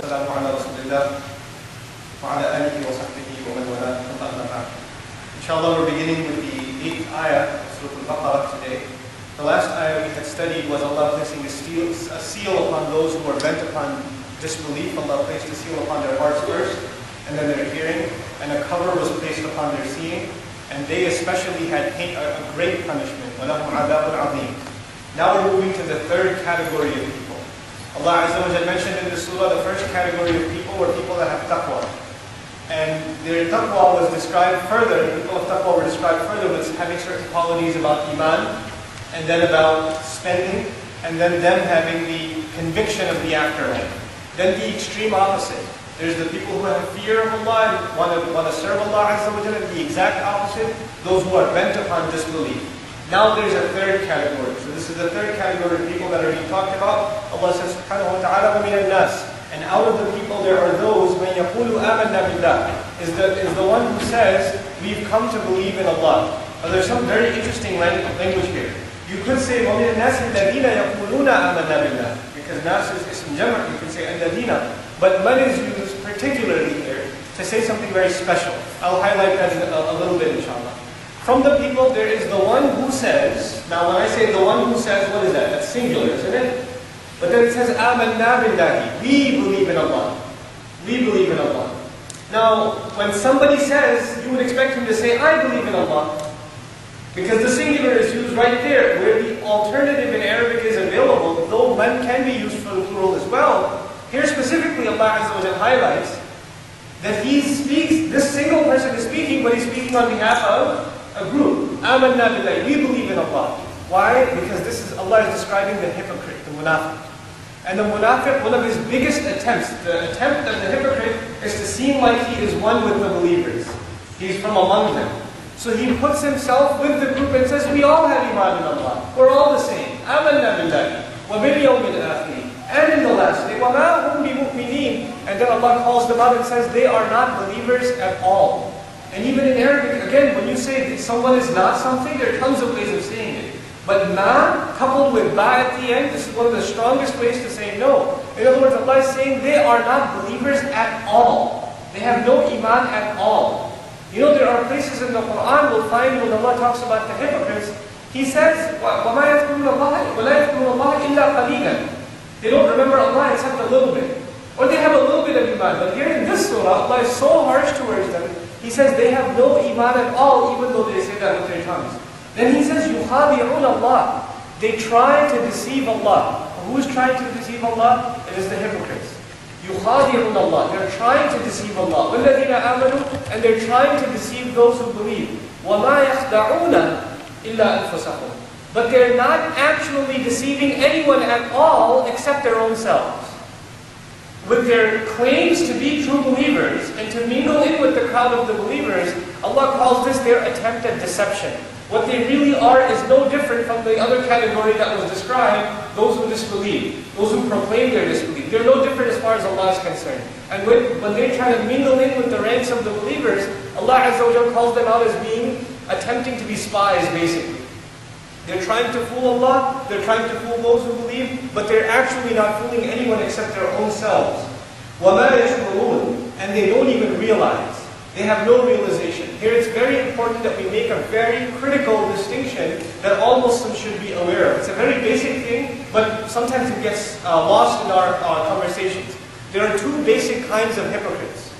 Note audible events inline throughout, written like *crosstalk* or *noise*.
والسلام على رسول الله وعلى آله وصحبه ومن والاه أما بعد. Inshallah, we're beginning with the eighth ayah of Surah Al-Baqarah today. The last ayah we had studied was Allah placing a seal, a seal upon those who are bent upon disbelief. Allah placed a seal upon their hearts first, and then their hearing, and a cover was placed upon their seeing, and they especially had pain, a, a great punishment. وَلَهُمْ عَذَابٌ عَظِيمٌ. Now we're moving to the third category of people. Allah Azza wa Jal mentioned in the surah the first category of people were people that have taqwa. And their taqwa was described further, the people of taqwa were described further with having certain qualities about iman, and then about spending, and then them having the conviction of the afterlife. Then the extreme opposite. There's the people who have fear of Allah and want to, want to serve Allah Azza wa Jal, the exact opposite, those who are bent upon disbelief. Now there's a third category. So this is the third category of people that are being talked about. Allah says, subhanahu wa ta'ala, وَمِنَ النَّاسِ And out of the people there are those, مَنْ يَقُولُ آمَنَّا بِاللَّهِ is the, is the one who says, we've come to believe in Allah. Now there's some very interesting language here. You could say, وَمِنَ النَّاسِ الَّذِينَ يَقُولُونَ آمَنَّا بِاللَّهِ Because nas is ism jamr, you can say الَّذِينَ. But man is used particularly here to say something very special. I'll highlight that a, a little bit inshallah. From the people, there is the one who says, now when I say the one who says, what is that? That's singular, isn't it? But then it says, Amanna billahi. We believe in Allah. We believe in Allah. Now, when somebody says, you would expect him to say, I believe in Allah. Because the singular is used right there, where the alternative in Arabic is available, though man can be used for the plural as well. Here specifically, Allah Azza highlights that he speaks, this single person is speaking, but he's speaking on behalf of a group. Amanna billah, we believe in Allah. Why? Because this is Allah is describing the hypocrite, the munafiq. And the munafiq, one of his biggest attempts, the attempt of the hypocrite is to seem like he is one with the believers. He's from among them. So he puts himself with the group and says, we all have iman in Allah. We're all the same. Amanna billahi. Wa bil. And in the last day, wa ma hum bi. And then Allah calls them out and says, they are not believers at all. And even in Arabic, again, when you say that someone is not something, there are tons of ways of saying it. But ma, coupled with ba at the end, this is one of the strongest ways to say no. In other words, Allah is saying they are not believers at all. They have no iman at all. You know, there are places in the Quran we'll find when Allah talks about the hypocrites, He says, وَمَا يَذْكُرُونَ اللَّهَ وَلَا يَذْكُرُونَ اللَّهَ إِلَّا قَلِيلًا They don't remember Allah except a little bit. Or they have a little bit of iman. But here in this surah, Allah is so harsh towards them, he says they have no iman at all, even though they say that with their tongues. Then he says, يُخَادِعُونَ Allah. They try to deceive Allah. Who's trying to deceive Allah? It is the hypocrites. يُخَادِعُونَ Allah. They're trying to deceive Allah. وَالَّذِينَ آمَنُوا And they're trying to deceive those who believe. وَمَا يَخْدَعُونَ إِلَّا أَنفُسَهُمْ But they're not actually deceiving anyone at all except their own selves with their claims to be true believers and to mingle in with the crowd of the believers, Allah calls this their attempt at deception. What they really are is no different from the other category that was described, those who disbelieve, those who proclaim their disbelief. They're no different as far as Allah is concerned. And when, when they try to mingle in with the ranks of the believers, Allah Azza wa calls them out as being, attempting to be spies basically. They're trying to fool Allah, they're trying to fool those who believe, but they're actually not fooling anyone except their own selves. وَمَا يَشْعُرُونَ And they don't even realize. They have no realization. Here it's very important that we make a very critical distinction that all Muslims should be aware of. It's a very basic thing, but sometimes it gets uh, lost in our uh, conversations. There are two basic kinds of hypocrites.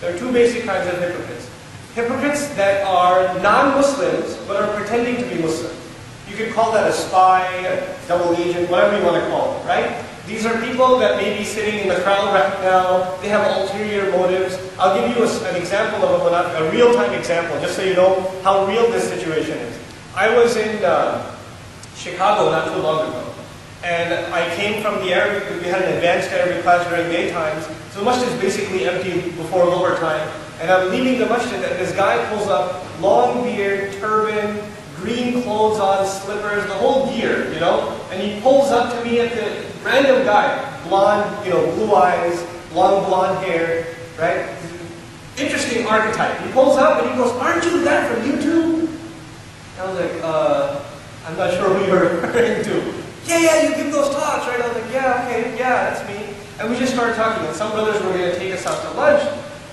There are two basic kinds of hypocrites. Hypocrites that are non-Muslims, but are pretending to be Muslims. You could call that a spy, a double agent, whatever you want to call it, right? These are people that may be sitting in the crowd right now. They have ulterior motives. I'll give you a, an example of a, a real-time example, just so you know how real this situation is. I was in uh, Chicago not too long ago. And I came from the Arabic, we had an advanced Arabic class during May times, so the masjid is basically empty before lower time. And I'm leaving the masjid, and this guy pulls up, long beard, turban, green clothes on, slippers, the whole gear, you know? And he pulls up to me at the random guy, blonde, you know, blue eyes, long blonde hair, right? Interesting archetype. He pulls up and he goes, aren't you the guy from YouTube? I was like, uh, I'm not sure who you're *laughs* referring to. Yeah, yeah, you give those talks, right? I was like, yeah, okay, yeah, that's me. And we just started talking, and some brothers were going to take us out to lunch,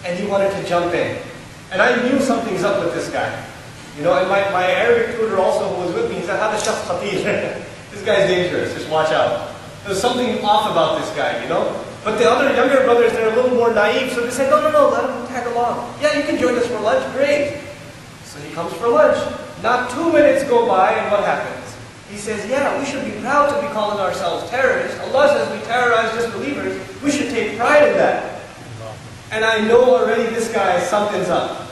and he wanted to jump in. And I knew something's up with this guy. You know, and my, my Arabic tutor also who was with me, he said, Hada shakhs khatir. *laughs* this guy's dangerous, just watch out. There's something off about this guy, you know? But the other younger brothers, they're a little more naive, so they said, no, no, no, let him tag along. Yeah, you can join us for lunch, great. So he comes for lunch. Not two minutes go by, and what happens? He says, yeah, we should be proud to be calling ourselves terrorists. Allah says we terrorize disbelievers. We should take pride in that. And I know already this guy, something's up.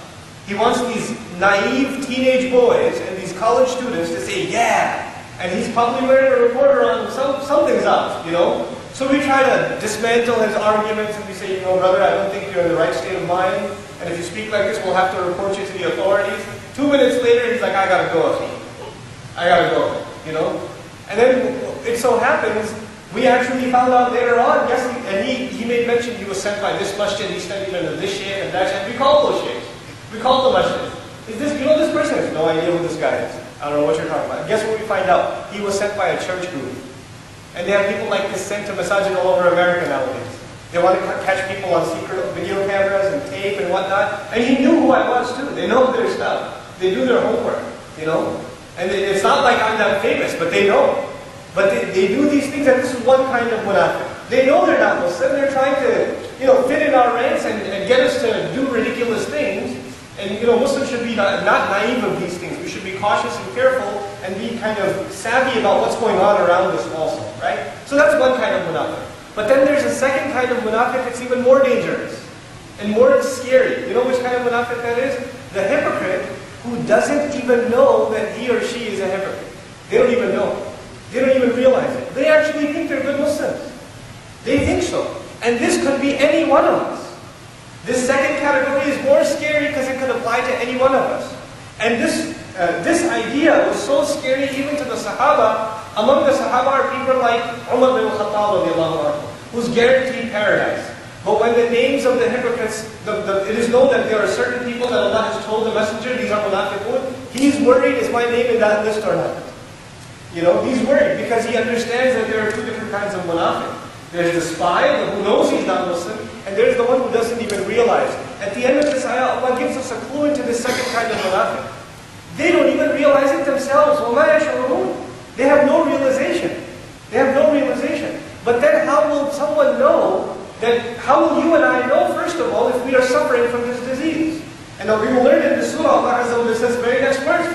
He wants these naive teenage boys and these college students to say, yeah. And he's probably wearing a reporter on, some, something's up, you know? So we try to dismantle his arguments and we say, you know, brother, I don't think you're in the right state of mind. And if you speak like this, we'll have to report you to the authorities. Two minutes later, he's like, I gotta go, I gotta go, you know? And then it so happens, we actually found out later on, yes, and he, he made mention he was sent by this masjid, he studied under this sheikh and that sheikh. We called those sheikhs. We called the masjid. Is this, you know this person? has no idea who this guy is. I don't know what you're talking about. Guess what we find out? He was sent by a church group. And they have people like this sent to masajid all over America nowadays. They want to catch people on secret video cameras and tape and whatnot. And he knew who I was too. They know their stuff. They do their homework, you know. And it's not like I'm that famous, but they know. But they, they do these things, and this is one kind of munafiq. They know they're not Muslim. They're trying to, you know, fit in our ranks and, and get us to do ridiculous things. And, you know, Muslims should be not, not naive of these things. We should be cautious and careful and be kind of savvy about what's going on around us also, right? So that's one kind of munafiq. But then there's a second kind of munafiq that's even more dangerous and more scary. You know which kind of munafiq that is? The hypocrite who doesn't even know that he or she is a hypocrite. They don't even know. They don't even realize it. They actually think they're good Muslims. They think so. And this could be any one of us. This second category is more scary because it could apply to any one of us. And this, uh, this idea was so scary even to the Sahaba. Among the Sahaba are people like Umar bin Khattab who's guaranteed paradise. But when the names of the hypocrites, the, the, it is known that there are certain people that Allah has told the messenger, these are munafiqun, he's worried, is my name in that list or not? You know, he's worried because he understands that there are two different kinds of munafiq. There's the spy who knows he's not Muslim, and there's the one who doesn't even realize. At the end of this ayah, Allah gives us a clue into the second kind of munafiq. They don't even realize it themselves. They have no realization. They have no realization. But then how will someone know that how will you and I know, first of all, if we are suffering from this disease? And now we will learn in the surah, Allah Azza wa says very next verse.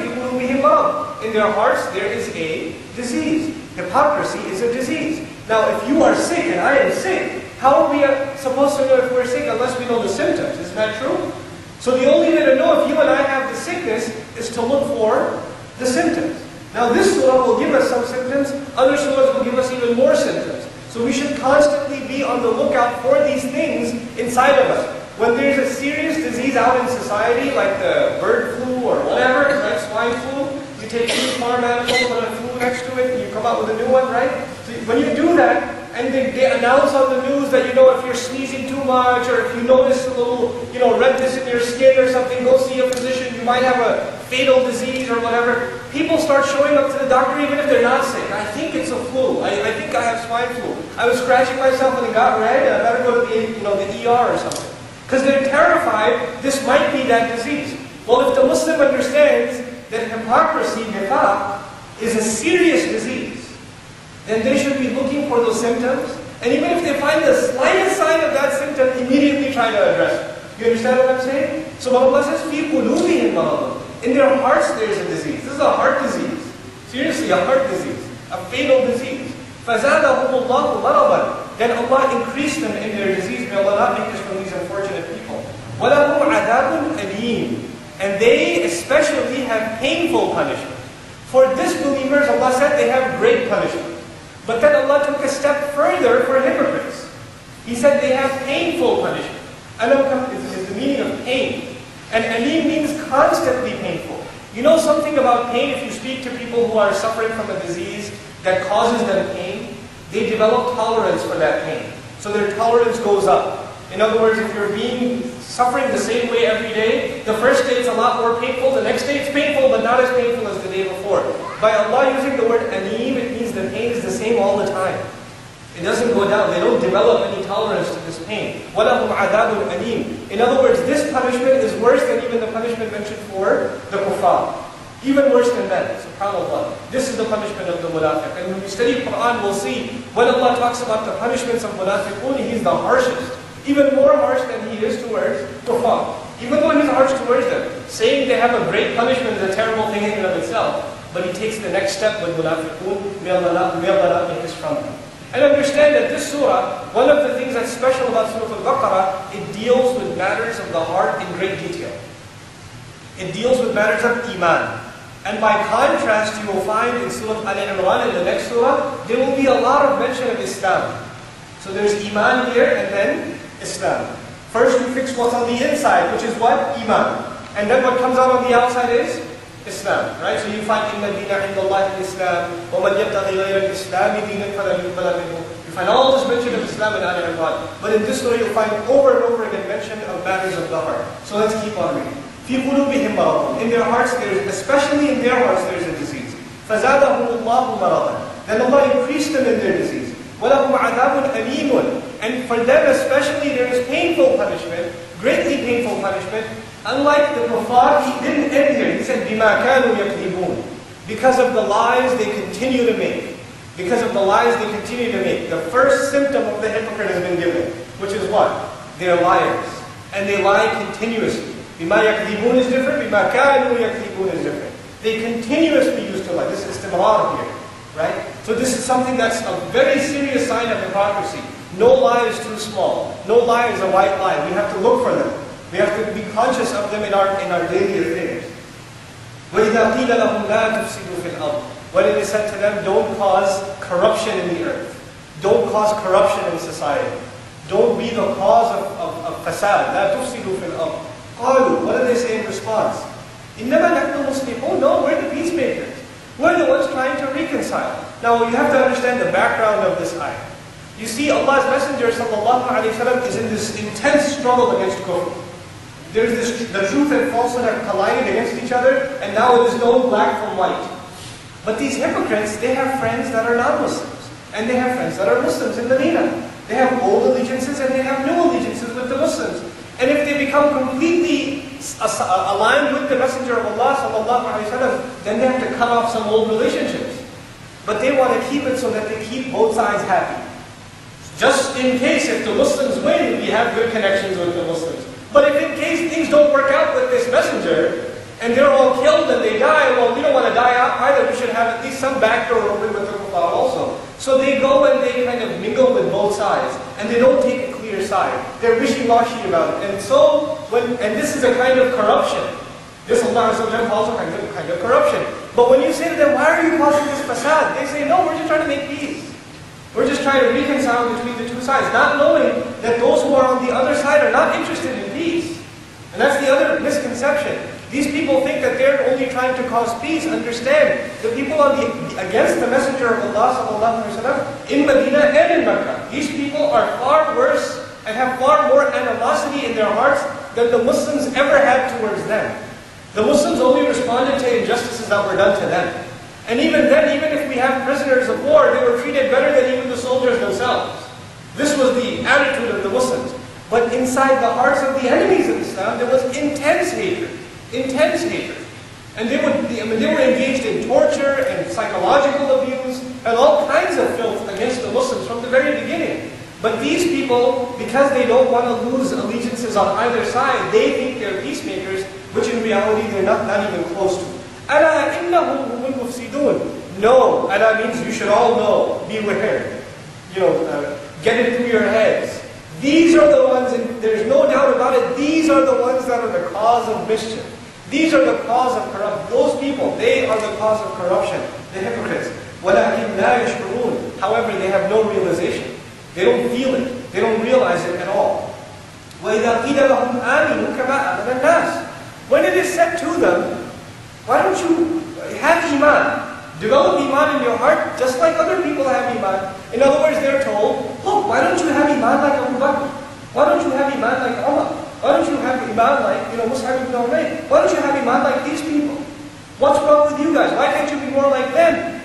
In their hearts there is a disease. Hypocrisy is a disease. Now if you are sick and I am sick, how are we supposed to know if we're sick unless we know the symptoms? Isn't that true? So the only way to know if you and I have the sickness is to look for the symptoms. Now this surah will give us some symptoms, other surahs will give us even more symptoms. So we should constantly be on the lookout for these things inside of us. When there's a serious disease out in society, like the bird flu or whatever, like swine flu, you take two farm animals, put a flu next to it, and you come out with a new one, right? So when you do that, and they, they announce on the news that, you know, if you're sneezing too much, or if you notice a little, you know, redness in your skin or something, go see a physician, you might have a fatal disease or whatever. People start showing up to the doctor even if they're not sick. I think it's a flu. I, I think I have swine flu. I was scratching myself and it got red, I better go to the, you know, the ER or something. Because they're terrified this might be that disease. Well, if the Muslim understands that hypocrisy, nifaq, is a serious disease, then they should be looking for those symptoms. And even if they find the slightest sign of that symptom, immediately try to address it. You understand what I'm saying? So Allah says, فِي قُلُوبِهِمْ مَرَضٌ In their hearts there is a disease. This is a heart disease. Seriously, a heart disease. A fatal disease. فَزَادَهُمُ اللَّهُ مَرَضًا Then Allah increased them in their disease. May Allah not make us from these unfortunate people. وَلَهُمْ عَذَابٌ أَلِيمٌ And they especially have painful punishment. For disbelievers, Allah said they have great punishment. But then Allah took a step further for hypocrites. He said they have painful punishment. Alam is, is the meaning of pain. And alim means constantly painful. You know something about pain? If you speak to people who are suffering from a disease that causes them pain, they develop tolerance for that pain. So their tolerance goes up. In other words, if you're being suffering the same way every day, the first day it's a lot more painful, the next day it's painful, but not as painful as the day before. By Allah using the word alim, it means the pain is the same all the time. It doesn't go down. They don't develop any tolerance to this pain. وَلَهُمْ In other words, this punishment is worse than even the punishment mentioned for the kuffar. Even worse than that, subhanAllah. This is the punishment of the munafiq. And when we study Quran, we'll see when Allah talks about the punishments of munafiqun, He's the harshest. Even more harsh than He is towards kuffar. Even though He's harsh towards them. Saying they have a great punishment is a terrible thing in and of itself. But He takes the next step with munafiqun. May Allah may Allah make us from them. And understand that this surah, one of the things that's special about Surah Al-Baqarah, it deals with matters of the heart in great detail. It deals with matters of iman. And by contrast, you will find in Surah Al-Imran, in the next surah, there will be a lot of mention of Islam. So there's iman here and then Islam. First you fix what's on the inside, which is what? Iman. And then what comes out on the outside is Islam, right? So you find in Medina عند الله الإسلام ومن يبتغي غير الإسلام دينا فلن يقبل منه. You find all this mention of Islam in Al Imran. But in this story you'll find over and over again mention of matters of the heart. So let's keep on reading. في قلوبهم مرض. In their hearts, there's, especially in their hearts, there's a disease. فزادهم الله مرضا. Then Allah increased them in their disease. وَلَهُمْ عَذَابٌ أَلِيمٌ And for them especially, there is painful punishment, greatly painful punishment, Unlike the kuffar, he didn't end here. He said, بِمَا كَانُوا يَكْذِبُونَ Because of the lies they continue to make. Because of the lies they continue to make. The first symptom of the hypocrite has been given, which is what? They're liars. And they lie continuously. بِمَا يَكْذِبُونَ is different, بِمَا كَانُوا يَكْذِبُونَ is different. They continuously used to lie. This is istimrar here. Right? So this is something that's a very serious sign of hypocrisy. No lie is too small. No lie is a white lie. We have to look for them. We have to be conscious of them in our, in our daily affairs. وَإِذَا قِيلَ لَهُمْ لَا تُفْسِدُوا فِي الْأَرْضِ When it is said to them, don't cause corruption in the earth. Don't cause corruption in society. Don't be the cause of, of, of fasad. لَا تُفْسِدُوا فِي الْأَرْضِ قالوا, what do they say in response? إِنَّمَا نَحْنُ مُسْلِمُونَ No, we're the peacemakers. We're the ones trying to reconcile. Now you have to understand the background of this ayah. You see, Allah's Messenger وسلم, is in this intense struggle against kufr. There's this, the truth and falsehood have collided against each other, and now it is known black from white. But these hypocrites, they have friends that are non-Muslims, and they have friends that are Muslims in Medina. They have old allegiances and they have new allegiances with the Muslims. And if they become completely aligned with the Messenger of Allah وسلم, then they have to cut off some old relationships. But they want to keep it so that they keep both sides happy. Just in case if the Muslims win, we have good connections with the Muslims. But if in case things don't work out with this messenger, and they're all killed and they die, well, we don't want to die out either. We should have at least some backdoor open with the kuffar also. So they go and they kind of mingle with both sides, and they don't take clear side. They're wishy-washy about it. And so, when, and this is a kind of corruption. This Allah calls a kind of, kind of corruption. But when you say to them, why are you causing this fasad? They say, no, we're just trying to make peace. We're just trying to reconcile between the two sides, not knowing that those who are on the other side are not interested in peace. And that's the other misconception. These people think that they're only trying to cause peace. Understand, the people on the, against the Messenger of Allah وسلم, in Medina and in Mecca, these people are far worse and have far more animosity in their hearts than the Muslims ever had towards them. The Muslims only responded to injustices that were done to them. And even then, even if we have prisoners of war, they were treated better than even the soldiers themselves. This was the attitude of the Muslims. But inside the hearts of the enemies of Islam, there was intense hatred. Intense hatred. And they, would, I mean, they were engaged in torture and psychological abuse and all kinds of filth against the Muslims from the very beginning. But these people, because they don't want to lose allegiances on either side, they think they're peacemakers, which in reality they're not, not even close to. أَلَا إِنَّهُمْ هُمُ الْمُفْسِدُونَ No, أَلَا means you should all know, beware. You know, uh, get it through your heads. These are the ones, and there's no doubt about it, these are the ones that are the cause of mischief. These are the cause of corruption. Those people, they are the cause of corruption. The hypocrites. However, they have no realization. They don't feel it. They don't realize it at all. When it is said to them, why don't you have iman? Develop iman in your heart just like other people have iman. In other words, they're told, look, why don't you have iman like Abu Bakr? Why don't you have iman like Allah? Why don't you have iman like, you know, Mus'ab ibn Umayr? Why don't you have iman like these people? What's wrong with you guys? Why can't you be more like them?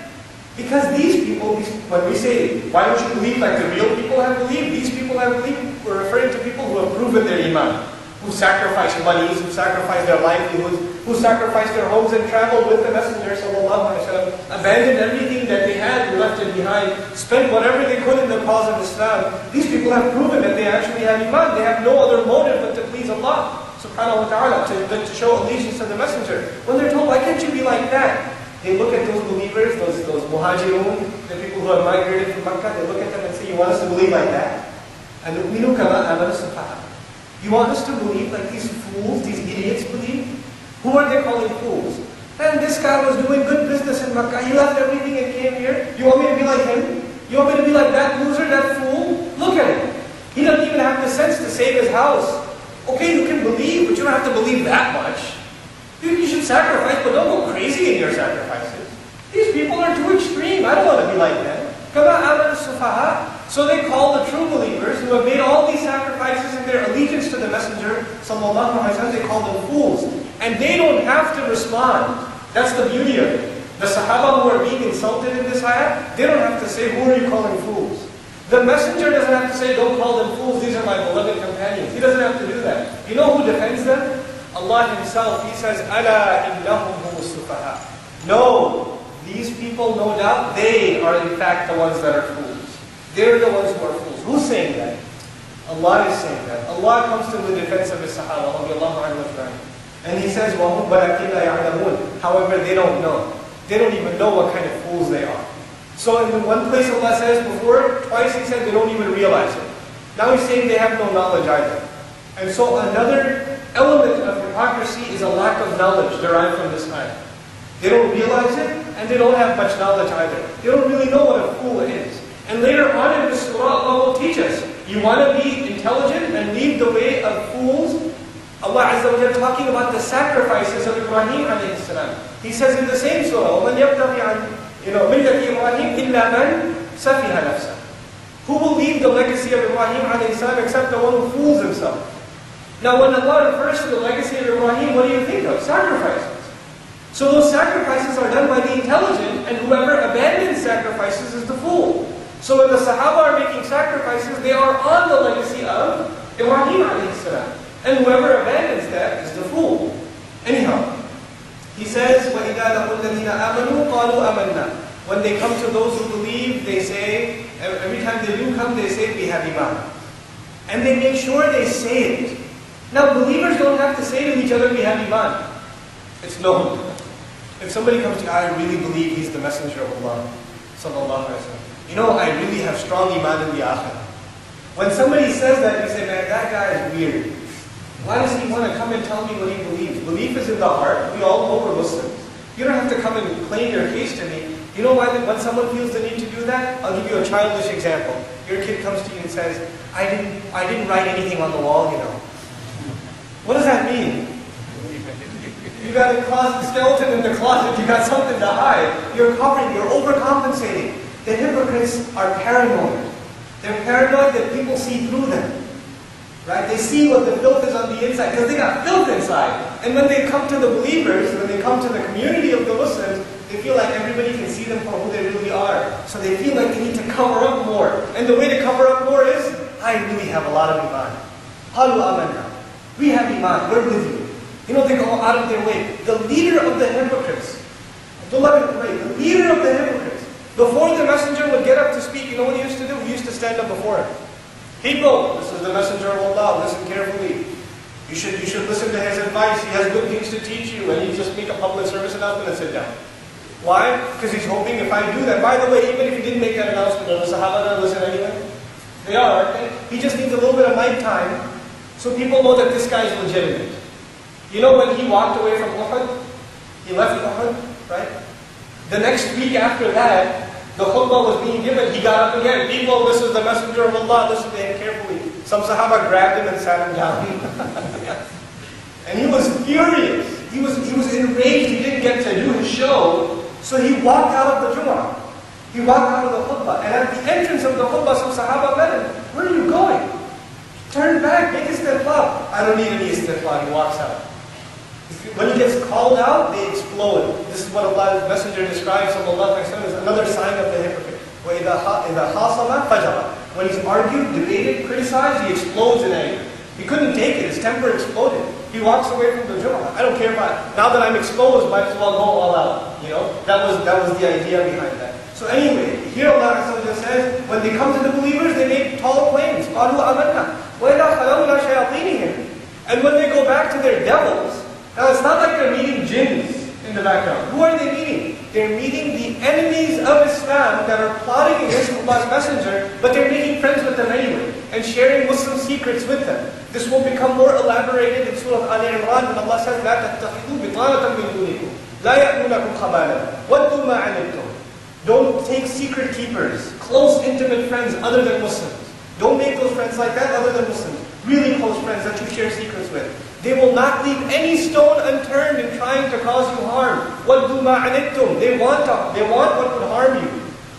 Because these people, these, when we say, why don't you believe like the real people have believed, these people have believed, we're referring to people who have proven their iman, who sacrificed monies, who sacrificed their livelihoods, who sacrificed their homes and traveled with the Messenger, wasallam, abandoned everything that they had left it behind, spent whatever they could in the cause of Islam. These people have proven that they actually have iman. They have no other motive but to please Allah subhanahu wa ta'ala, to, to show allegiance to the Messenger. When they're told, why can't you be like that? They look at those believers, those, those muhajirun, the people who have migrated from Makkah, they look at them and say, you want us to believe like that? And You want us to believe like these fools, these idiots believe? Who are they calling fools? And this guy was doing good business in Makkah. He left everything and came here. You want me to be like him? You want me to be like that loser, that fool? Look at him. He doesn't even have the sense to save his house. Okay, you can believe, but you don't have to believe that much. You should sacrifice, but don't go crazy in your sacrifices. These people are too extreme. I don't want to be like them. So they call the true believers who have made all these sacrifices in their allegiance to the Messenger, sallallahu they call them fools. And they don't have to respond. That's the beauty of it. The Sahaba who are being insulted in this ayah, they don't have to say, who are you calling fools? The messenger doesn't have to say, don't call them fools, these are my beloved companions. He doesn't have to do that. You know who defends them? Allah Himself, He says, innahum sufaha. No, these people, no doubt, they are in fact the ones that are fools. They're the ones who are fools. Who's saying that? Allah is saying that. Allah comes to the defense of His Sahaba, and He says, However, they don't know. They don't even know what kind of fools they are. So in one place Allah says before, twice He said they don't even realize it. Now He's saying they have no knowledge either. And so another element of hypocrisy is a lack of knowledge derived from this ayah. They don't realize it, and they don't have much knowledge either. They don't really know what a fool is. And later on in the surah, Allah will teach us, you want to be intelligent and leave the way of fools? Allah Azza wa Jalla talking about the sacrifices of Ibrahim alayhi salam. He says in the same surah, وَمَنْ يَبْتَغِي عَنْ you know, مِلَّةِ إِبْرَاهِيمَ إِلَّا مَنْ سَفِهَ نَفْسَهُ Who will leave the legacy of Ibrahim alayhi salam except the one who fools himself? Now, when Allah refers to the legacy of Ibrahim, what do you think of? Sacrifices. So those sacrifices are done by the intelligent, and whoever abandons sacrifices is the fool. So when the Sahaba are making sacrifices, they are on the legacy of Ibrahim salam. And whoever abandons that is the fool. Anyhow, he says, وَإِذَا لَقُوا الَّذِينَ آمَنُوا قَالُوا أَمَنَّا When they come to those who believe, they say, every time they do come, they say, we have iman. And they make sure they say it. Now, believers don't have to say to each other, we have Iman. It's known. If somebody comes to you, I really believe he's the messenger of Allah. Sallallahu Alaihi Wasallam. You know, I really have strong Iman in the Akhirah. When somebody says that, you say, man, that guy is weird. Why does he want to come and tell me what he believes? Belief is in the heart. We all know we're Muslims. You don't have to come and claim your case to me. You know why when someone feels the need to do that? I'll give you a childish example. Your kid comes to you and says, I didn't, I didn't write anything on the wall, you know. What does that mean? You got a closet skeleton in the closet, you got something to hide. You're covering, you're overcompensating. The hypocrites are paranoid. They're paranoid that people see through them. Right? They see what the filth is on the inside, because they got filth inside. And when they come to the believers, when they come to the community of the Muslims, they feel like everybody can see them for who they really are. So they feel like they need to cover up more. And the way to cover up more is, I really have a lot of iman. Halu amanna. We have Iman, we're with you. You know, they go out of their way. The leader of the hypocrites, Abdullah bin the leader of the hypocrites, before the messenger would get up to speak, you know what he used to do? He used to stand up before him. People, this is the messenger of Allah, listen carefully. You should, you should listen to his advice. He has good things to teach you. And he just make a public service announcement and sit down. Why? Because he's hoping if I do that, by the way, even if he didn't make that announcement, are the Sahaba going to listen anyway? They are, aren't they? He just needs a little bit of mic time so people know that this guy is legitimate. You know when he walked away from Uhud? He left Uhud, right? The next week after that, the khutbah was being given. He got up again. People, this is the messenger of Allah. Listen to him carefully. Some Sahaba grabbed him and sat him down. *laughs* and he was furious. He was, he was enraged. He didn't get to do his show. So he walked out of the Jum'ah. He walked out of the khutbah. And at the entrance of the khutbah, some Sahaba met him. Where are you going? Turn back, make istighfar. I don't need any istighfar. He walks out. When he gets called out, they explode. This is what Allah's Messenger describes sallallahu alayhi wa another sign of the hypocrite. When he's argued, debated, criticized, he explodes in anger. He couldn't take it, his temper exploded. He walks away from the Jum'ah. I don't care about it. now that I'm exposed, might as well go all out. You know, that was, that was the idea behind that. So anyway, here Allah says, when they come to the believers, they make tall claims. And when they go back to their devils, now it's not like they're meeting jinns in the background. Who are they meeting? They're meeting the enemies of Islam that are plotting against Allah's messenger, but they're making friends with them anyway and sharing Muslim secrets with them. This will become more elaborated in Surah Al Imran when Allah says, لا تتخذوا بطانة من دونكم لا يأمونكم خبالا ودوا ما عنتم Don't take secret keepers, close intimate friends other than Muslims. Don't make those friends like that other than Muslims. Really close friends that you share secrets with. They will not leave any stone unturned in trying to cause you harm. وَدُّوا مَا عَنِتُّمْ They want to, they want what would harm you.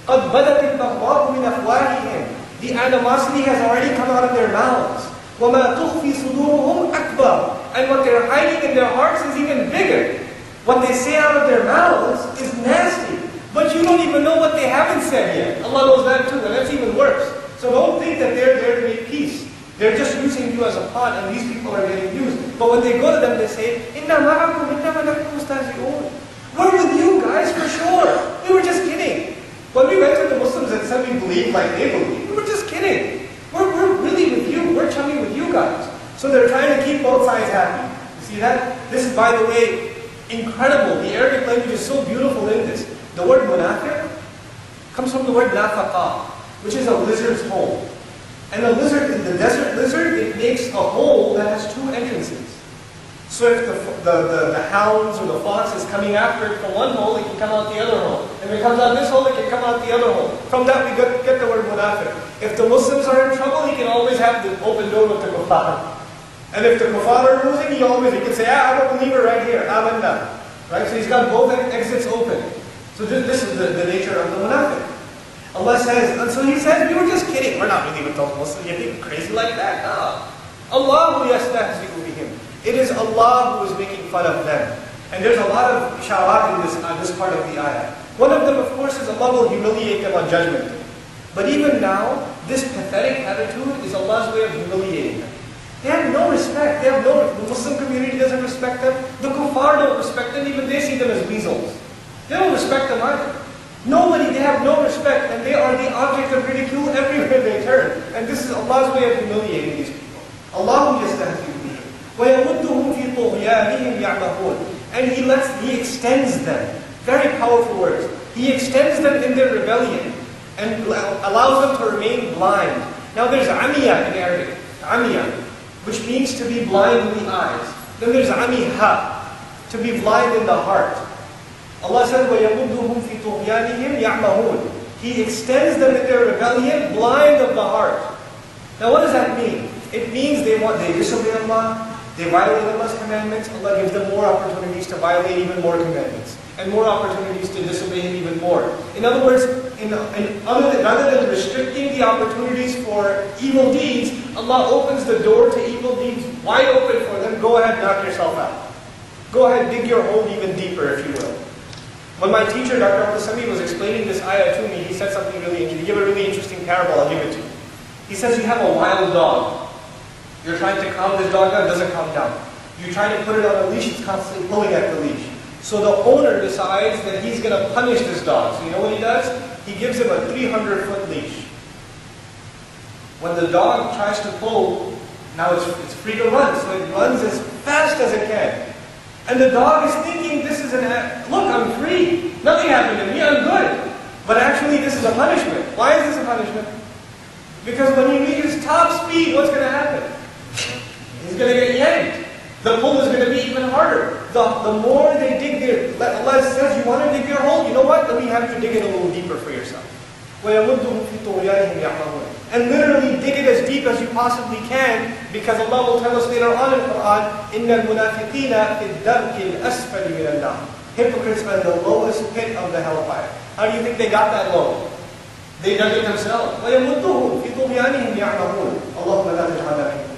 قَدْ بَدَتِ الْبَغْضَاءُ مِنْ أَفْوَاهِهِمْ The animosity has already come out of their mouths. وَمَا تُخْفِي صُدُورُهُمْ أَكْبَرُ And what they're hiding in their hearts is even bigger. What they say out of their mouths is nasty. But you don't even know what they haven't said yet. Allah knows that too, and that's even worse. So don't think that they're there to make peace. They're just using you as a pawn, and these people are getting used. But when they go to them, they say, Inna ma'akum, inna ma'akum. We're with you guys for sure. We were just kidding. When we went to the Muslims and said we believe like they believe, we were just kidding. We're, we're really with you. We're chummy with you guys. So they're trying to keep both sides happy. You see that? This is, by the way, incredible. The Arabic language is so beautiful in this. The word munafiq comes from the word nafaqa, which is a lizard's hole. And a lizard, the desert lizard, it makes a hole that has two entrances. So if the, the, the, the hounds or the fox is coming after it from one hole, it can come out the other hole. If it comes out this hole, it can come out the other hole. From that we get, get the word munafiq. If the Muslims are in trouble, he can always have the open door with the kuffar. And if the kuffar are losing, he always, he can say, ah, I'm a believer right here, amanna. Right? So he's got both exits open. So this, this is the, the nature of the munafiq. Allah says, and so he says, we were just kidding. We're not really with those Muslims. You think crazy like that? No. Allah yastahzi'u bihim. It is Allah who is making fun of them. And there's a lot of isharat in this, uh, this part of the ayah. One of them, of course, is Allah will humiliate them on judgment day. But even now, this pathetic attitude is Allah's way of humiliating them. They have no respect. They have no, the Muslim community doesn't respect them. The kuffar don't respect them. Even they see them as weasels. They don't respect them either. Nobody, they have no respect, and they are the object of ridicule everywhere they turn. And this is Allah's way of humiliating these people. Allah yastahzi bihim. وَيَمُدُّهُمْ فِي طُغْيَانِهِمْ يَعْمَهُونَ And He lets, He extends them. Very powerful words. He extends them in their rebellion and allows them to remain blind. Now there's amiya in Arabic. Amiya, which means to be blind in the eyes. Then there's amiha, to be blind in the heart. Allah says, وَيَمُدُّهُمْ فِي طُغْيَانِهِمْ يَعْمَهُونَ He extends them in their rebellion, blind of the heart. Now what does that mean? It means they want they disobey Allah, they violate Allah's commandments, Allah gives them more opportunities to violate even more commandments, and more opportunities to disobey Him even more. In other words, in, in other than, rather than restricting the opportunities for evil deeds, Allah opens the door to evil deeds wide open for them. Go ahead, knock yourself out. Go ahead, dig your hole even deeper, if you will. When my teacher, Dr. Abdul Sami, was explaining this ayah to me, he said something really interesting. He gave a really interesting parable, I'll give it to you. He says you have a wild dog. You're trying to calm this dog down, it doesn't calm down. You try to put it on a leash, it's constantly pulling at the leash. So the owner decides that he's going to punish this dog. So you know what he does? He gives him a 300 foot leash. When the dog tries to pull, now it's, it's free to run, so it runs as fast as it can. And the dog is thinking this is an. Look, I'm free Nothing happened to me, I'm good. But actually this is a punishment. Why is this a punishment? Because when you reach top speed, what's going to happen? He's going to get yanked. The pull is going to be even harder. The, the more they dig their, Allah says, you want to dig your hole? You know what? Let me have you dig it a little deeper for yourself. And literally dig it as deep as you possibly can because Allah will tell us later on in the Quran, إِنَّ الْمُنَافِقِينَ فِي الدَّرْكِ الْأَسْفَلِ مِنَ النَّارِ Hypocrites are in the lowest pit of the hellfire. How do you think they got that low? They dug it themselves. وَيَمُدُّهُمْ فِي طُغْيَانِهِمْ يَعْمَهُونَ اللهم لا تجعلنا منهم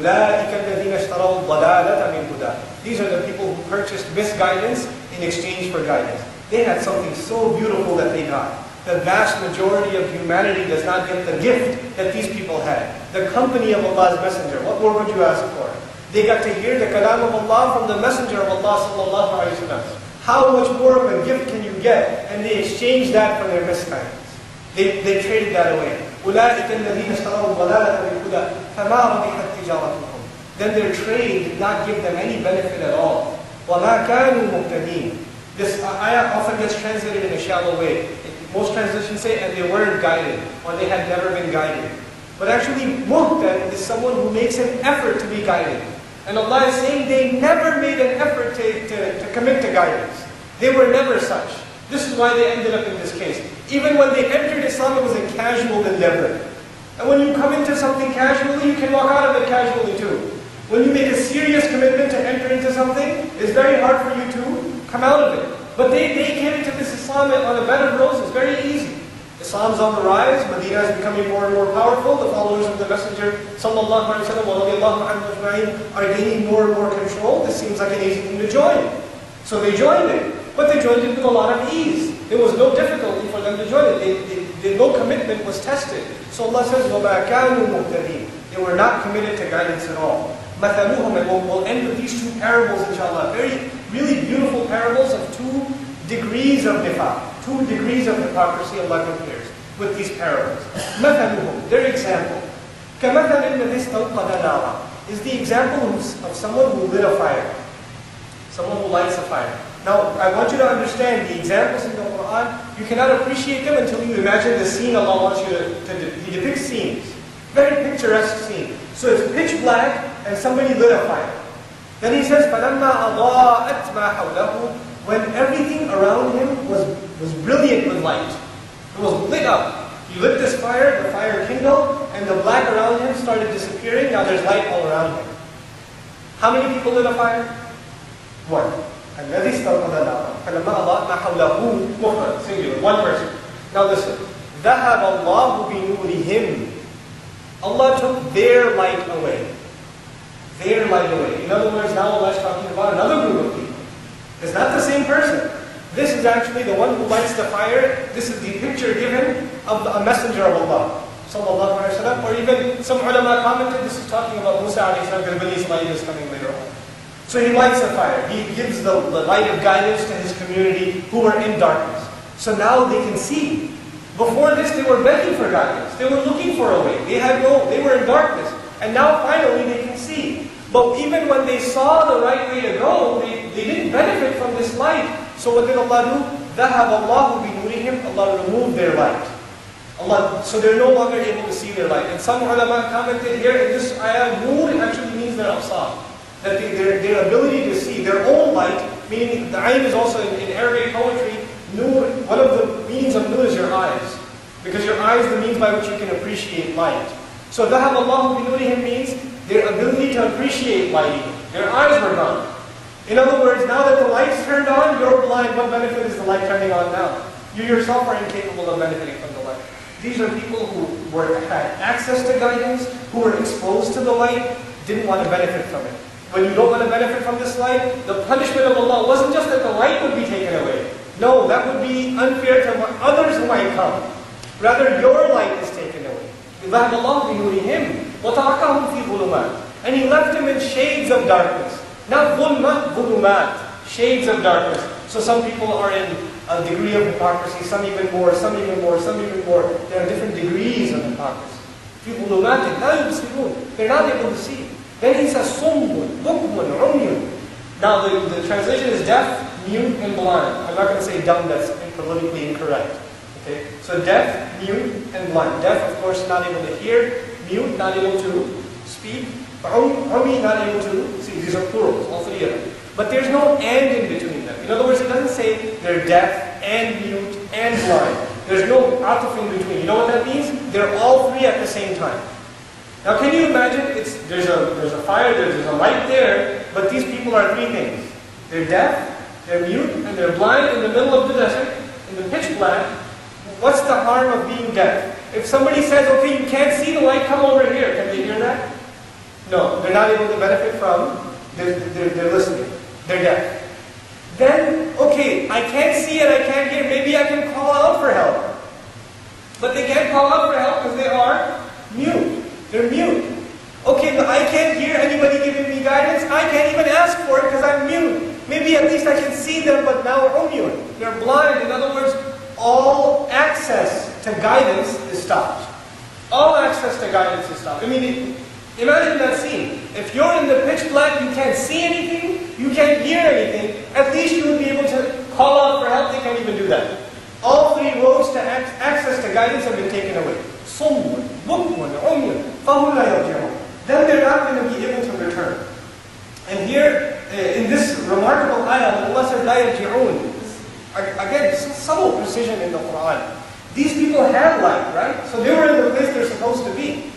أولئك الذين اشتروا الضلالة من هدى These are the people who purchased misguidance in exchange for guidance. They had something so beautiful that they got. The vast majority of humanity does not get the gift that these people had. The company of Allah's Messenger. What more would you ask for? They got to hear the kalam of Allah from the Messenger of Allah sallallahu alayhi wa How much more of a gift can you get? And they exchanged that for their misguidance. They, they traded that away. أولئك الذين اشتروا الضلالة بالهدى فما ربحت تجارتهم. Then their trade did not give them any benefit at all. وما كانوا مهتدين. This ayah often gets translated in a shallow way. Most translations say, and they weren't guided, or they had never been guided. But actually, muhtad is someone who makes an effort to be guided. And Allah is saying they never made an effort to, to, to commit to guidance. They were never such. This is why they ended up in this case. Even when they entered Islam, it was a casual endeavor. And when you come into something casually, you can walk out of it casually too. When you make a serious commitment to enter into something, it's very hard for you to come out of it. But they, they came into this Islam on a bed of roses, very easy. Islam's on the rise, Medina is becoming more and more powerful, the followers of the Messenger sallallahu alayhi wa sallam, are gaining more and more control. This seems like an easy thing to join. So they joined it, but they joined it with a lot of ease. There was no difficulty for them to join it. They, they, they, no commitment was tested. So Allah says, وَمَا كَانُوا مُهْتَدِينَ They were not committed to guidance at all. مَثَلُهُمْ And we'll, we'll end with these two parables, inshallah. Very, really beautiful parables of two degrees of nifaq. Two degrees of hypocrisy Allah compares with these parables. مَثَلُهُمْ Their example. كَمَثَلِ الَّذِي اسْتَوْقَدَ نَارًا Is the example of someone who lit a fire. Someone who lights a fire. Now, I want you to understand the examples in the Quran, you cannot appreciate them until you imagine the scene Allah wants you to, to He depicts scenes. Very picturesque scene. So it's pitch black and somebody lit a fire. Then he says, فَلَمَّا أَضَاءَتْ مَا حَوْلَهُ When everything around him was, was brilliant with light. It was lit up. He lit this fire, the fire kindled, and the black around him started disappearing. Now there's light all around him. How many people lit a fire? One. الذي استوقد نارا فلما أضاء ما حوله مفرد singular one person now listen ذهب الله بنورهم Allah took their light away their light away in other words now Allah is talking about another group of people it's not the same person this is actually the one who lights the fire this is the picture given of a messenger of Allah sallallahu alaihi wasallam or even some ulama commented this is talking about Musa alayhi salam because Bani is coming later on so he lights a fire. He gives the, the light of guidance to his community who were in darkness. So now they can see. Before this, they were begging for guidance. They were looking for a way. They had no, they were in darkness. And now finally they can see. But even when they saw the right way to go, they, they didn't benefit from this light. So what did Allah do? ذَهَبَ اللَّهُ بِنُورِهِمْ Allah removed their light. Allah, so they're no longer able to see their light. And some ulama commented here, in this ayah, nur actually means their absar that they, their, their ability to see their own light, meaning the ayn is also in, in Arabic poetry, nur, one of the meanings of nur is your eyes. Because your eyes the means by which you can appreciate light. So ذهب الله بنورهم means their ability to appreciate lighting. Their eyes were gone. In other words, now that the light's turned on, you're blind. What benefit is the light turning on now? You yourself are incapable of benefiting from the light. These are people who were, had access to guidance, who were exposed to the light, didn't want to benefit from it. When you don't want to benefit from this light, the punishment of Allah wasn't just that the light would be taken away. No, that would be unfair to others who might come. Rather, your light is taken away. And He left him in shades of darkness. Not ظُلْمَ ظُلُمَات Shades of darkness. So some people are in a degree of hypocrisy, some even more, some even more, some even more. There are different degrees of hypocrisy. They're not able to see. Then he says, Summun, Bukmun, Umyun. Now the, the translation is deaf, mute, and blind. I'm not going to say dumb, that's politically incorrect. Okay? So deaf, mute, and blind. Deaf, of course, not able to hear. Mute, not able to speak. Umi, not able to see. These are plurals, all three of them. But there's no and in between them. In other words, it doesn't say they're deaf and mute and blind. There's no atuf in between. You know what that means? They're all three at the same time. Now can you imagine, it's, there's, a, there's a fire, there's a light there, but these people are three things. They're deaf, they're mute, and they're blind in the middle of the desert, in the pitch black. What's the harm of being deaf? If somebody says, okay, you can't see the light, come over here, can they hear that? No, they're not able to benefit from, they're, they're, they're listening. They're deaf. then, okay, I can't see it, I can't hear, maybe I can call out for help. But they can't call out for help because they are mute. They're mute. Okay, but I can't hear anybody giving me guidance. I can't even ask for it because I'm mute. Maybe at least I can see them, but now we're mute. They're blind. In other words, all access to guidance is stopped. All access to guidance is stopped. I mean, Imagine that scene. If you're in the pitch black, you can't see anything, you can't hear anything, at least you would be able to call out for help. They can't even do that. All three roads to access to guidance have been taken away. Then they're not going to be able to return. And here, eh, in this remarkable ayah, Allah said, Again, subtle precision in the Quran. These people had life, right? So they were in the place they're supposed to be.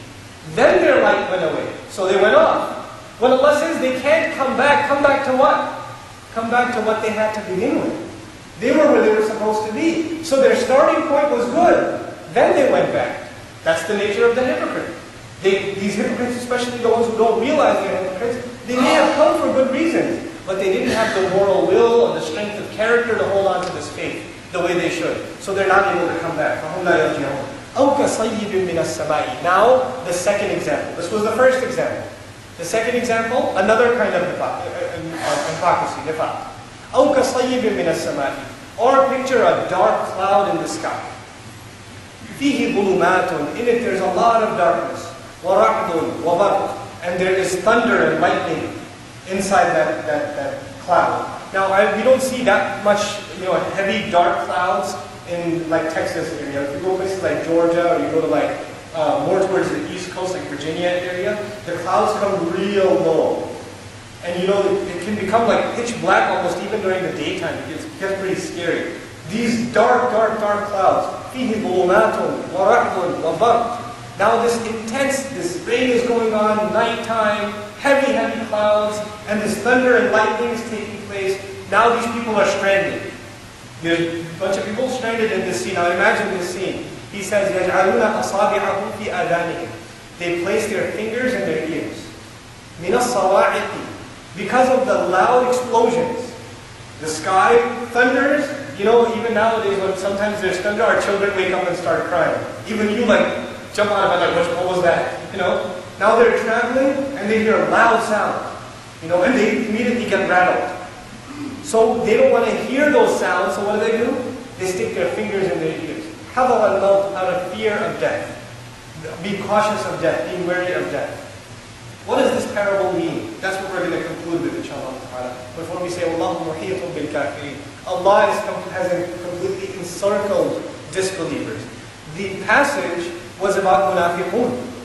Then their light went away. So they went off. When Allah says they can't come back, come back to what? Come back to what they had to begin with. They were where they were supposed to be. So their starting point was good. Then they went back. That's the nature of the hypocrite. They, these hypocrites, especially the ones who don't realize they're hypocrites, they may have come for good reasons, but they didn't have the moral will or the strength of character to hold on to this faith the way they should. So they're not able to come back. Now, the second example. This was the first example. The second example, another kind of hypocrisy, nifaq. Or picture a dark cloud in the sky. فيه ظلمات In it there's a lot of darkness. وَرَعْدٌ وَبَرْقٌ And there is thunder and lightning inside that, that, that cloud. Now, I, we don't see that much, you know, heavy dark clouds in like Texas area. If you go places like Georgia or you go to like uh, more towards the East Coast, like Virginia area, the clouds come real low. And you know, it can become like pitch black almost even during the daytime. It gets, it gets pretty scary. These dark, dark, dark clouds. Now this intense, this rain is going on, nighttime, heavy, heavy clouds, and this thunder and lightning is taking place. Now these people are stranded. There's a bunch of people stranded in this scene. Now imagine this scene. He says, يَجْعَلُونَ أَصَابِعَهُمْ فِي آذَانِهِمْ They place their fingers in their ears. مِنَ الصَّوَاعِقِ Because of the loud explosions. The sky thunders. You know, even nowadays when sometimes there's thunder, our children wake up and start crying. Even you like, jump out of bed like, what, was that? You know? Now they're traveling and they hear a loud sound. You know, and they immediately get rattled. So they don't want to hear those sounds, so what do they do? They stick their fingers in their ears. Have a mouth out of fear of death. Be cautious of death, be wary of death. What does this parable mean? That's what we're going to conclude with, inshallah But when we say, Allah. Allah has completely encircled disbelievers. The passage was about munafiqun.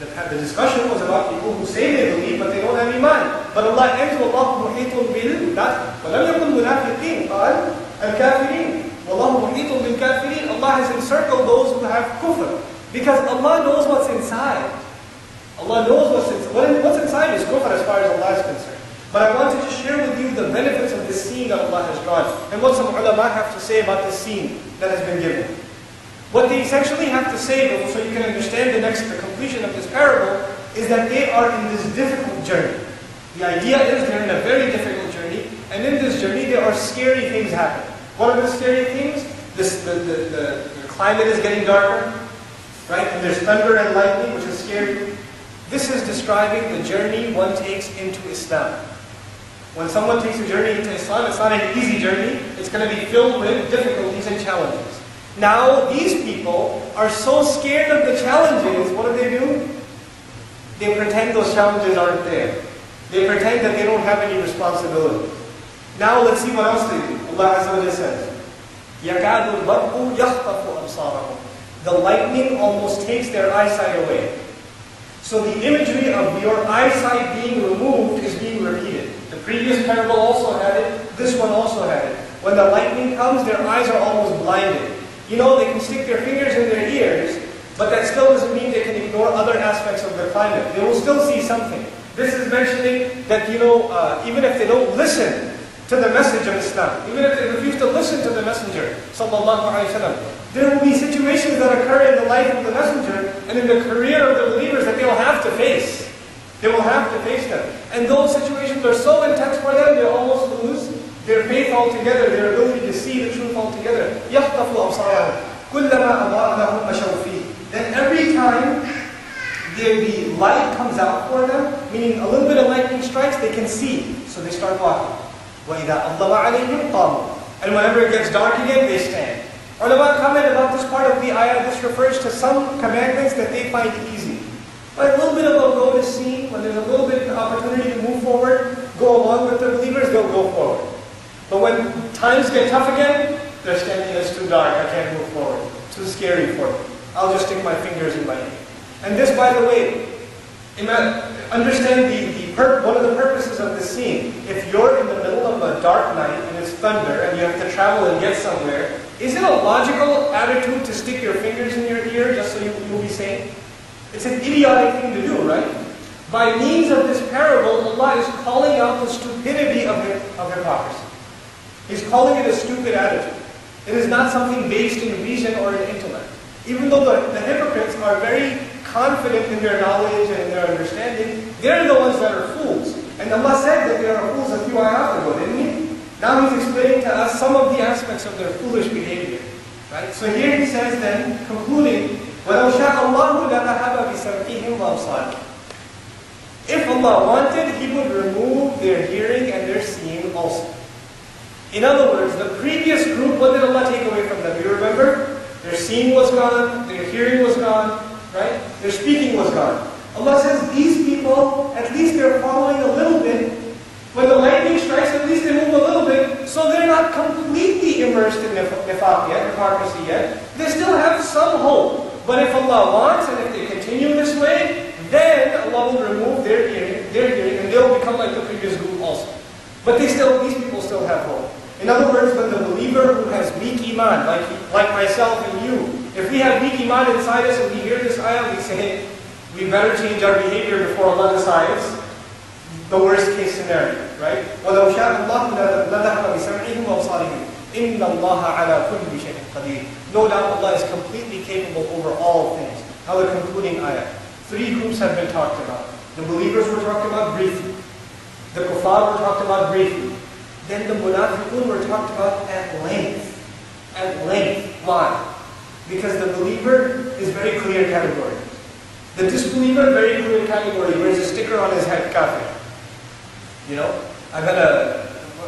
The, the discussion was about people who say they believe but they don't have iman. But Allah ends وَاللَّهُ مُحِيطٌ بِال وَلَمْ يَقُلْ مُنَافِقِينَ قال الكافرين وَاللَّهُ مُحِيطٌ بِالكافرين Allah has encircled those who have kufr. Because Allah knows what's inside. Allah knows what's inside. What's inside is kufr as far as Allah is concerned. But I wanted to share with you the benefits of this scene that Allah has drawn and what some ulama have to say about this scene that has been given. What they essentially have to say, so you can understand the next, the completion of this parable, is that they are in this difficult journey. The idea is they're in a very difficult journey, and in this journey there are scary things happening. What are the scary things? This, the, the, the, the climate is getting darker, right? And there's thunder and lightning, which is scary. This is describing the journey one takes into Islam. When someone takes a journey into Islam, it's not an easy journey. It's going to be filled with difficulties and challenges. Now, these people are so scared of the challenges, what do they do? They pretend those challenges aren't there. They pretend that they don't have any responsibility. Now, let's see what else they do. Allah Azza wa says, يَكَادُ الْبَرْقُ يَخْطَفُ أَبْصَارَهُم The lightning almost takes their eyesight away. So the imagery of your eyesight being removed is being repeated. The previous parable also had it. This one also had it. When the lightning comes, their eyes are almost blinded. You know, they can stick their fingers in their ears, but that still doesn't mean they can ignore other aspects of the climate. They will still see something. This is mentioning that, you know, uh, even if they don't listen to the message of Islam, even if they refuse to listen to the messenger, sallallahu alayhi wa there will be situations that occur in the life of the messenger and in the career of the believers that they will have to face. They will have to face them. And those situations are so intense for them, they almost lose their faith altogether, their ability to see the truth altogether. يَخْطَفُ أَبْصَارَهُم كُلَّمَا أَضَاءَ لَهُمْ مَشَوْا فِيهِ Then every time the, the light comes out for them, meaning a little bit of lightning strikes, they can see, so they start walking. وَإِذَا أَضَّمَ عَلَيْهِمْ قَامُوا And whenever it gets dark again, they stand. Ulama comment about this part of the ayah, this refers to some commandments that they find easy. But a little bit of a road is seen, when there's a little bit of opportunity to move forward, go along with the believers, they'll go forward. But when times get tough again, they're standing, it's too dark, I can't move forward. Too scary for me. I'll just stick my fingers in my ear. And this, by the way, understand the, the one of the purposes of this scene. If you're in the middle of a dark night and it's thunder and you have to travel and get somewhere, is it a logical attitude to stick your fingers in your ear just so you, you'll be safe? It's an idiotic thing to do, right? By means of this parable, Allah is calling out the stupidity of, of hypocrisy. He's calling it a stupid attitude. It is not something based in reason or in intellect. Even though the, the hypocrites are very confident in their knowledge and in their understanding, they're the ones that are fools. And Allah said that they are fools a few ayahs ago, didn't He? Now He's explaining to us some of the aspects of their foolish behavior. Right? So here He says then, concluding, وَلَوْ شَاءَ اللَّهُ لَذَهَبَ بِسَمْعِهِمْ وَأَبْصَارِهِمْ If Allah wanted, He would remove their hearing and their seeing also. In other words, the previous group, what did Allah take away from them? You remember? Their seeing was gone, their hearing was gone, right? Their speaking was gone. Allah says these people, at least they're following a little bit. When the lightning strikes, at least they move a little bit, so they're not completely immersed in nifaq yet, hypocrisy yet. They still have some hope. But if Allah wants, and if they continue this way, then Allah will remove their hearing, their hearing, and they'll become like the previous group also. But they still, these people still have hope. In other words, when the believer who has weak iman, like, like myself and you, if we have weak iman inside us and we hear this ayah, we say, hey, we better change our behavior before Allah decides the worst case scenario, right? وَلَوْ شَاءَ اللَّهُ لَذَهَبَ بِسَمْعِهِمْ وَأَبْصَارِهِمْ إِنَّ اللَّهَ عَلَى كُلِّ شَيْءٍ قَدِيرٌ No doubt Allah is completely capable over all things. Now the concluding ayah. Three groups have been talked about. The believers were talked about briefly. The kuffar were talked about briefly. Then the munafiqun were talked about at length. At length. Why? Because the believer is very clear category. The disbeliever, very clear category, wears a sticker on his head, kafir. You know, I've had a,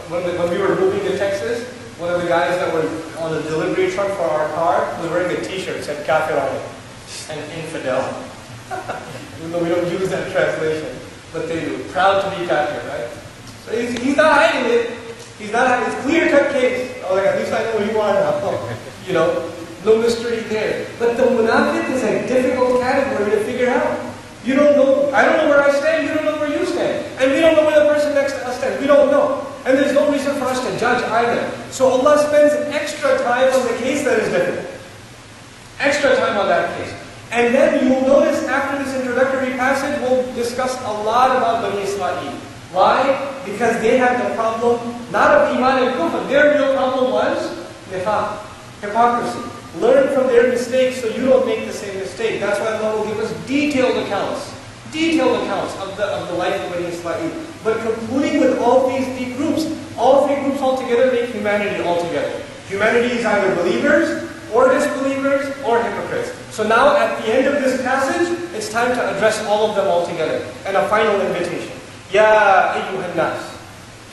when, when we were moving to Texas, one of the guys that were on the delivery truck for our car was wearing a t-shirt, said kafir on it. An infidel. *laughs* Even though we don't use that translation. But they do. Proud to be kafir, right? So he's, he's not hiding it. He's not hiding It's clear-cut case. Oh, like, at least I know who you are now. Oh, you know, no mystery there. But the munafiq is a difficult category to figure out. You don't know, I don't know where I stand, you don't know where you stand. And we don't know where the person next to us stands. We don't know. And there's no reason for us to judge either. So Allah spends extra time on the case that is difficult. Extra time on that case. And then you will notice after this introductory passage, we'll discuss a lot about Bani Israel. Why? Because they had the problem, not of Iman and Kufr. Their real problem was nifaq, hypocrisy. Learn from their mistakes so you don't make the same mistake. That's why Allah will give us detailed accounts, detailed accounts of the, of the life of Bani Israel. But concluding with all these three groups, all three groups altogether make humanity altogether. Humanity is either believers, or disbelievers, or hypocrites. So now at the end of this passage, it's time to address all of them all together. And a final invitation. Ya ayyuhan nas.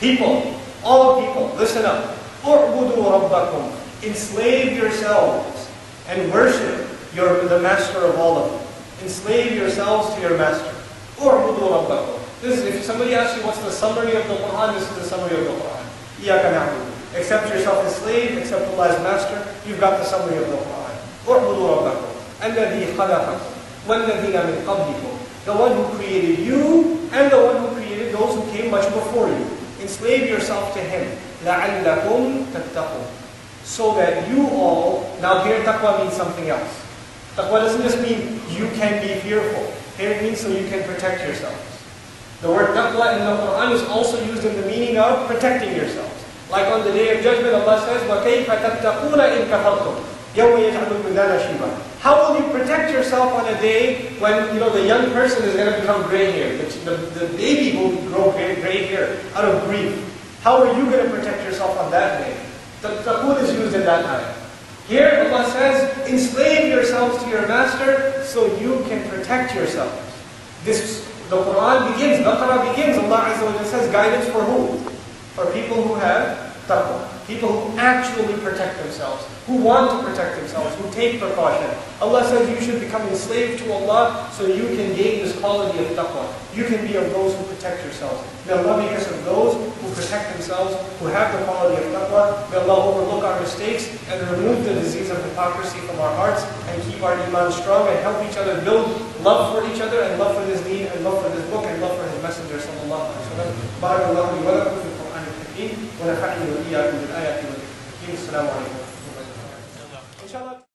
People, all people, listen up. U'budu rabbakum enslave yourselves and worship your, the master of all of them. Enslave yourselves to your master. Or This is, if somebody asks you what's the summary of the Quran, this is the summary of the Quran. Accept yourself as slave, accept Allah as master, you've got the summary of the Quran. اعبدوا ربكم الذي خلقكم والذين من قبلكم the one who created you and the one who created those who came much before you. Enslave yourself to him. لَعَلَّكُمْ تَتَّقُونَ so that you all, now here taqwa means something else. Taqwa doesn't just mean you can be fearful. Here it means so you can protect yourselves. The word taqwa in the Quran is also used in the meaning of protecting yourselves. Like on the day of judgment, Allah says, وَكَيْفَ تَتَّقُونَ إِن كَفَرْتُمْ يَوْمَ يَجْعَلُ الْوِلْدَانَ شِيبًا how will you protect yourself on a day when you know the young person is going to become gray hair? The, the, the baby will grow gray, gray hair out of grief. How are you going to protect yourself on that day? The taqoon is used in that ayah. Here Allah says, enslave yourselves to your master so you can protect yourselves. This, the Quran begins, Baqarah begins, Allah Azza wa says guidance for who? For people who have taqwa People who actually protect themselves, who want to protect themselves, who take precaution. Allah says you should become enslaved to Allah so you can gain this quality of taqwa. You can be of those who protect yourselves. May Allah make us of those who protect themselves, who have the quality of taqwa. May Allah overlook our mistakes and remove the disease of hypocrisy from our hearts and keep our iman strong and help each other build love for each other and love for this deen and love for this book and love for His Messenger sallallahu alaihi wasallam. بارك الله لي ولكم المسلمين ونفعني وإياكم بالآيات والذكر السلام عليكم. ورحمه الله وبركاته